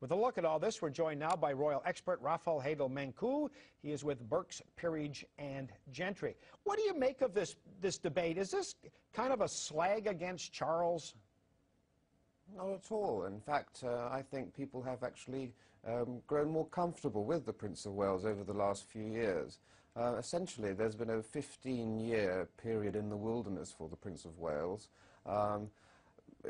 With a look at all this, we're joined now by royal expert Rafael Heydel-Mankoo. He is with Burke's, Peerage, and Gentry. What do you make of this, this debate? Is this kind of a slag against Charles? Not at all. In fact, uh, I think people have actually um, grown more comfortable with the Prince of Wales over the last few years. Uh, essentially, there's been a 15-year period in the wilderness for the Prince of Wales. Um,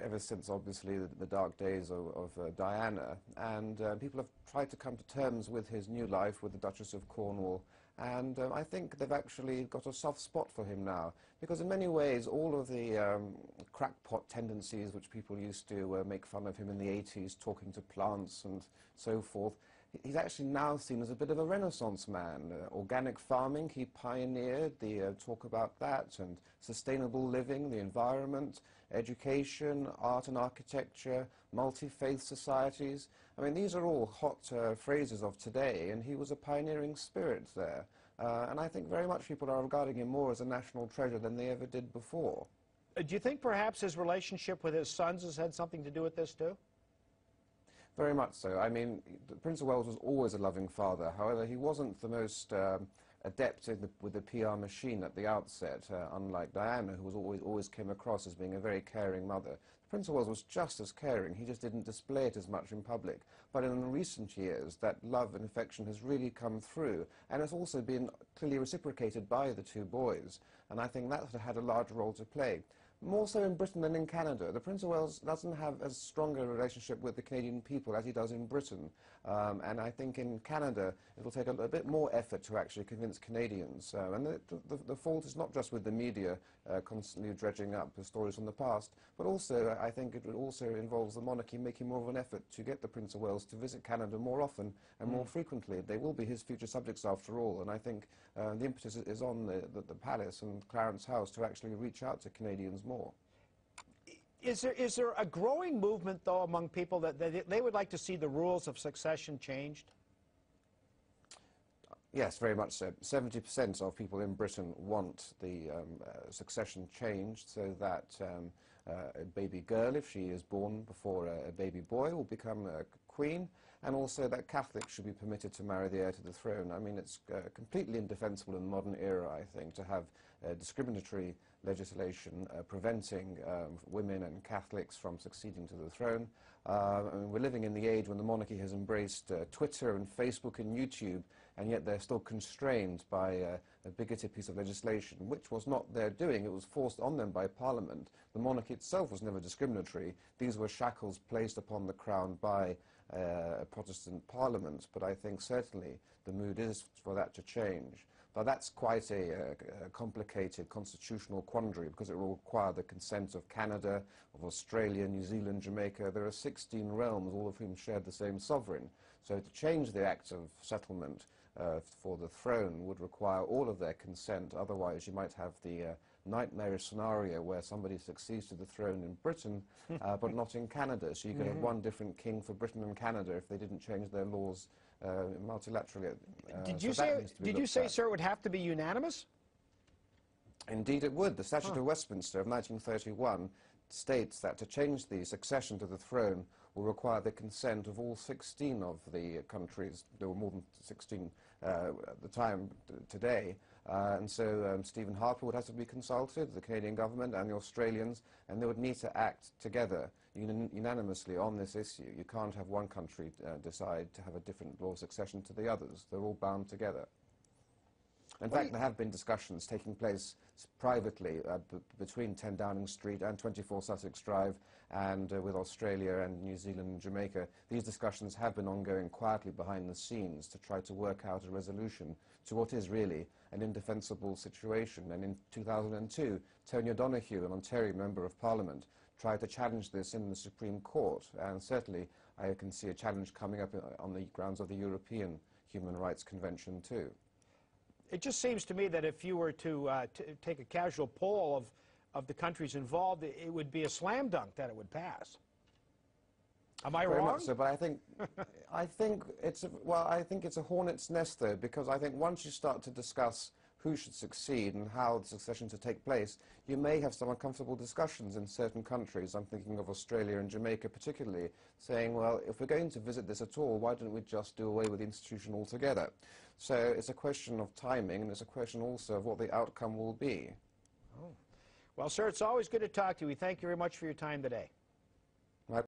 ever since, obviously, the, the dark days of, of uh, Diana. And uh, people have tried to come to terms with his new life with the Duchess of Cornwall. And um, I think they've actually got a soft spot for him now. Because in many ways, all of the um, crackpot tendencies which people used to uh, make fun of him in the 80s, talking to plants and so forth, he's actually now seen as a bit of a renaissance man. Uh, organic farming, he pioneered the uh, talk about that, and sustainable living, the environment, education, art and architecture, multi-faith societies. I mean, these are all hot uh, phrases of today, and he was a pioneering spirit there. Uh, and I think very much people are regarding him more as a national treasure than they ever did before. Uh, do you think perhaps his relationship with his sons has had something to do with this, too? Very much so. I mean, the Prince of Wales was always a loving father. However, he wasn't the most um, adept the, with the PR machine at the outset, uh, unlike Diana, who was always, always came across as being a very caring mother. The Prince of Wales was just as caring. He just didn't display it as much in public. But in recent years, that love and affection has really come through, and it's also been clearly reciprocated by the two boys. And I think that had a large role to play more so in Britain than in Canada. The Prince of Wales doesn't have as strong a relationship with the Canadian people as he does in Britain. Um, and I think in Canada it'll take a, a, bit more effort to actually convince Canadians. Uh, and the, the, the, fault is not just with the media uh, constantly dredging up the stories from the past, but also I think it also involves the monarchy making more of an effort to get the Prince of Wales to visit Canada more often and mm. more frequently. They will be his future subjects after all. And I think uh, the impetus is on the, the, the palace and Clarence House to actually reach out to Canadians more Is there, is there a growing movement, though, among people that they, they would like to see the rules of succession changed? Yes, very much so. 70% of people in Britain want the um, uh, succession changed so that um, a baby girl, if she is born before a, a baby boy, will become a queen, and also that Catholics should be permitted to marry the heir to the throne. I mean, it's uh, completely indefensible in the modern era, I think, to have uh, discriminatory legislation uh, preventing um, women and Catholics from succeeding to the throne. Uh, I mean, we're living in the age when the monarchy has embraced Twitter and Facebook and YouTube, and yet they're still constrained by uh, a bigoted piece of legislation, which was not their doing. It was forced on them by Parliament. The monarchy itself was never discriminatory. These were shackles placed upon the crown by uh, a Protestant Parliament, but I think certainly the mood is for that to change. But that's quite a, a, complicated constitutional quandary because it will require the consent of Canada, of Australia, New Zealand, Jamaica. There are 16 realms, all of whom share the same sovereign. So to change the Act of Settlement uh, for the throne would require all of their consent. Otherwise, you might have the uh, nightmarish scenario where somebody succeeds to the throne in Britain, uh, but not in Canada. So you could mm -hmm. have mm-hmm. one different king for Britain and Canada if they didn't change their laws uh, multilaterally. Uh, did you so say, did you say sir, it would have to be unanimous? Indeed it would. The Statute huh. of Westminster of 1931 states that to change the succession to the throne will require the consent of all 16 of the countries. There were more than 16 uh, at the time today. Uh, and so um, Stephen Harper would have to be consulted, the Canadian government and the Australians, and they would need to act together un unanimously on this issue. You can't have one country uh, decide to have a different law of succession to the others. They're all bound together. In fact, there have been discussions taking place privately uh, between 10 Downing Street and 24 Sussex Drive and uh, with Australia and New Zealand and Jamaica. These discussions have been ongoing quietly behind the scenes to try to work out a resolution to what is really an indefensible situation. And in 2002, Tony O'Donohue, an Ontario Member of Parliament, tried to challenge this in the Supreme Court. And certainly I can see a challenge coming up uh, on the grounds of the European Human Rights Convention too it just seems to me that if you were to uh, take a casual poll of, of the countries involved, it would be a slam dunk that it would pass. Am I Very wrong? Much so, but I think, I think it's a, well, I think it's a hornet's nest though, because I think once you start to discuss who should succeed and how the succession should take place, you may have some uncomfortable discussions in certain countries. I'm thinking of Australia and Jamaica particularly, saying, well, if we're going to visit this at all, why don't we just do away with the institution altogether? So it's a question of timing, and it's a question also of what the outcome will be. Oh. Well, sir, it's always good to talk to you. We thank you very much for your time today.